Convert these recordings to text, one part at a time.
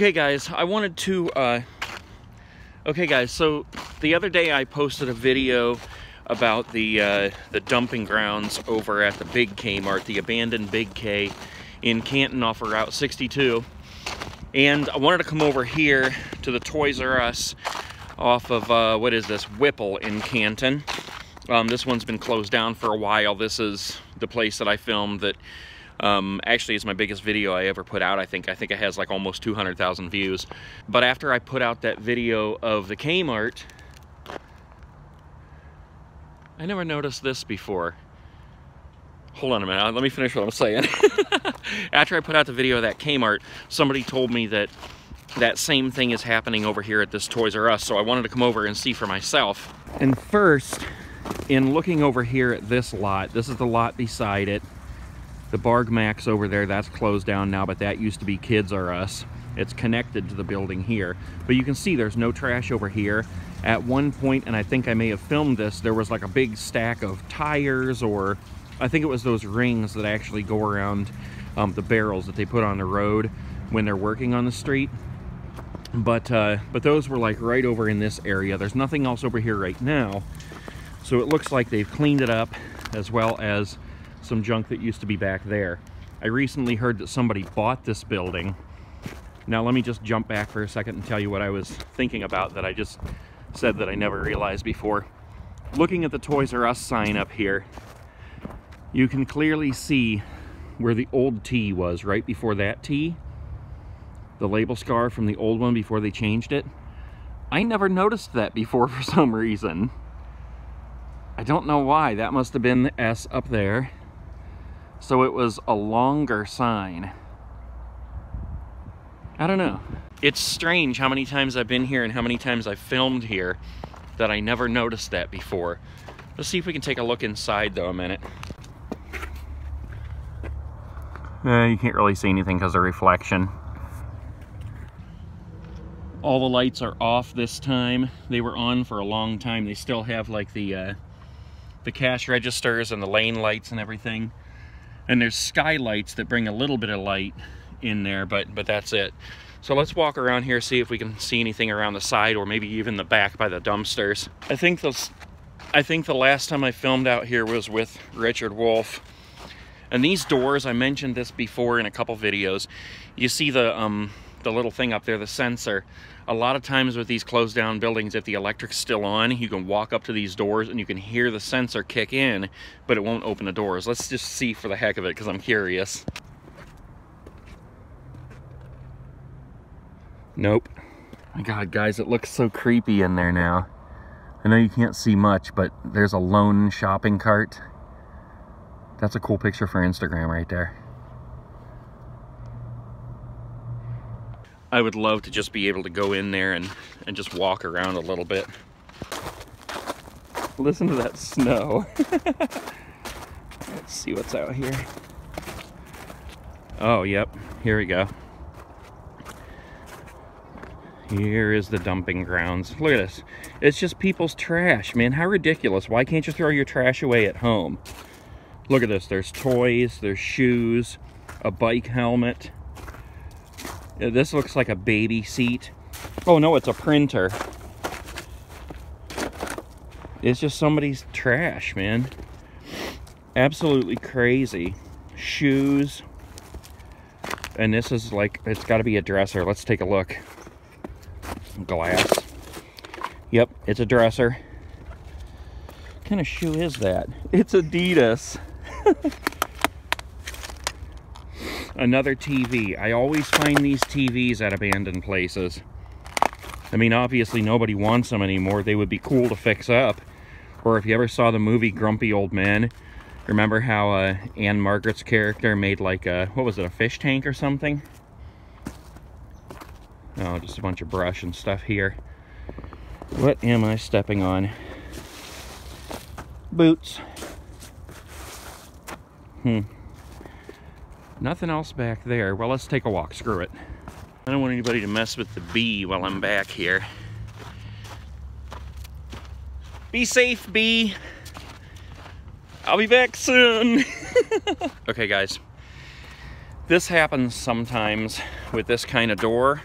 Okay guys, I wanted to, uh, okay guys, so the other day I posted a video about the, uh, the dumping grounds over at the Big Kmart, the abandoned Big K in Canton off of Route 62. And I wanted to come over here to the Toys R Us off of, uh, what is this, Whipple in Canton. Um, this one's been closed down for a while. This is the place that I filmed that um, actually, it's my biggest video I ever put out, I think. I think it has like almost 200,000 views. But after I put out that video of the Kmart, I never noticed this before. Hold on a minute, let me finish what I'm saying. after I put out the video of that Kmart, somebody told me that that same thing is happening over here at this Toys R Us, so I wanted to come over and see for myself. And first, in looking over here at this lot, this is the lot beside it, the Barg Max over there, that's closed down now, but that used to be Kids R Us. It's connected to the building here. But you can see there's no trash over here. At one point, and I think I may have filmed this, there was like a big stack of tires or I think it was those rings that actually go around um, the barrels that they put on the road when they're working on the street. But, uh, but those were like right over in this area. There's nothing else over here right now. So it looks like they've cleaned it up as well as some junk that used to be back there. I recently heard that somebody bought this building. Now let me just jump back for a second and tell you what I was thinking about that I just said that I never realized before. Looking at the Toys R Us sign up here, you can clearly see where the old T was right before that T. The label scar from the old one before they changed it. I never noticed that before for some reason. I don't know why. That must have been the S up there. So it was a longer sign. I don't know. It's strange how many times I've been here and how many times I've filmed here that I never noticed that before. Let's see if we can take a look inside though a minute. Uh, you can't really see anything because of reflection. All the lights are off this time. They were on for a long time. They still have like the uh, the cash registers and the lane lights and everything. And there's skylights that bring a little bit of light in there, but, but that's it. So let's walk around here, see if we can see anything around the side or maybe even the back by the dumpsters. I think those, I think the last time I filmed out here was with Richard Wolf. And these doors, I mentioned this before in a couple videos. You see the um, the little thing up there, the sensor. A lot of times with these closed down buildings, if the electric's still on, you can walk up to these doors and you can hear the sensor kick in, but it won't open the doors. Let's just see for the heck of it, because I'm curious. Nope. My God, guys, it looks so creepy in there now. I know you can't see much, but there's a lone shopping cart. That's a cool picture for Instagram right there. I would love to just be able to go in there and, and just walk around a little bit. Listen to that snow. Let's see what's out here. Oh, yep. Here we go. Here is the dumping grounds. Look at this. It's just people's trash, man. How ridiculous. Why can't you throw your trash away at home? Look at this. There's toys, there's shoes, a bike helmet, this looks like a baby seat. Oh no, it's a printer. It's just somebody's trash, man. Absolutely crazy. Shoes. And this is like, it's got to be a dresser. Let's take a look. Glass. Yep, it's a dresser. What kind of shoe is that? It's Adidas. another TV. I always find these TVs at abandoned places. I mean, obviously nobody wants them anymore. They would be cool to fix up. Or if you ever saw the movie Grumpy Old Men, remember how uh, Ann-Margret's character made like a, what was it, a fish tank or something? Oh, just a bunch of brush and stuff here. What am I stepping on? Boots. Hmm. Nothing else back there. Well, let's take a walk. Screw it. I don't want anybody to mess with the bee while I'm back here. Be safe, bee. I'll be back soon. okay, guys. This happens sometimes with this kind of door.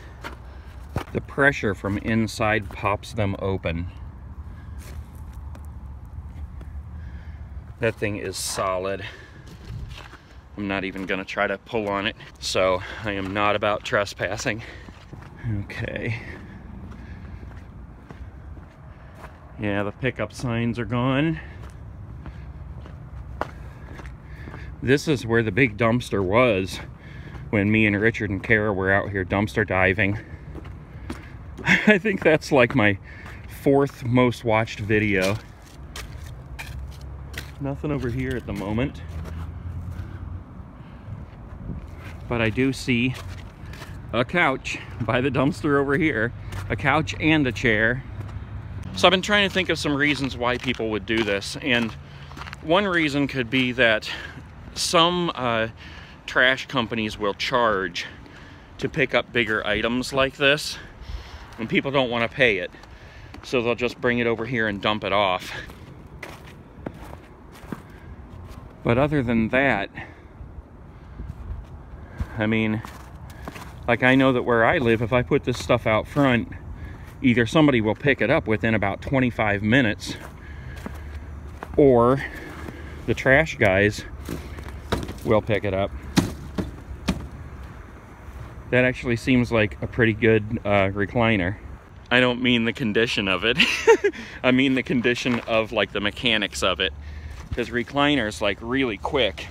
the pressure from inside pops them open. That thing is solid. I'm not even gonna try to pull on it. So I am not about trespassing. Okay. Yeah, the pickup signs are gone. This is where the big dumpster was when me and Richard and Kara were out here dumpster diving. I think that's like my fourth most watched video. Nothing over here at the moment. But I do see a couch by the dumpster over here. A couch and a chair. So I've been trying to think of some reasons why people would do this. And one reason could be that some uh, trash companies will charge to pick up bigger items like this and people don't want to pay it so they'll just bring it over here and dump it off but other than that I mean like I know that where I live if I put this stuff out front either somebody will pick it up within about 25 minutes or the trash guys will pick it up that actually seems like a pretty good uh, recliner. I don't mean the condition of it. I mean the condition of like the mechanics of it. Because recliners like really quick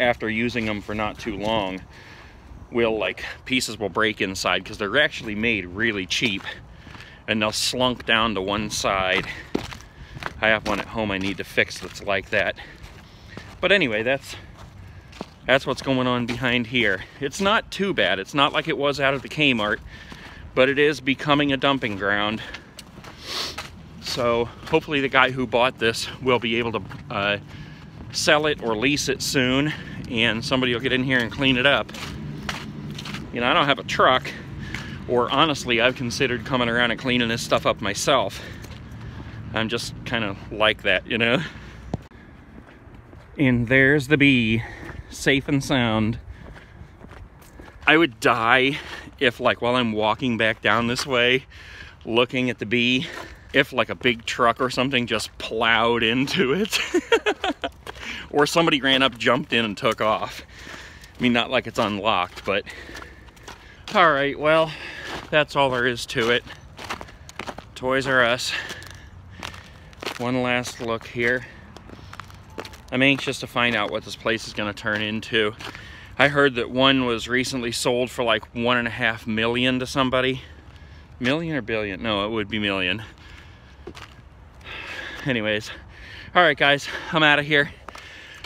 after using them for not too long will like pieces will break inside because they're actually made really cheap and they'll slunk down to one side. I have one at home I need to fix that's like that. But anyway, that's that's what's going on behind here. It's not too bad. It's not like it was out of the Kmart, but it is becoming a dumping ground. So hopefully the guy who bought this will be able to uh, sell it or lease it soon and somebody will get in here and clean it up. You know, I don't have a truck or honestly, I've considered coming around and cleaning this stuff up myself. I'm just kind of like that, you know? And there's the bee safe and sound. I would die if like while I'm walking back down this way, looking at the bee, if like a big truck or something just plowed into it. or somebody ran up, jumped in and took off. I mean, not like it's unlocked, but all right, well, that's all there is to it. Toys R Us. One last look here. I'm anxious to find out what this place is going to turn into. I heard that one was recently sold for like one and a half million to somebody. Million or billion? No, it would be million. Anyways, all right, guys, I'm out of here.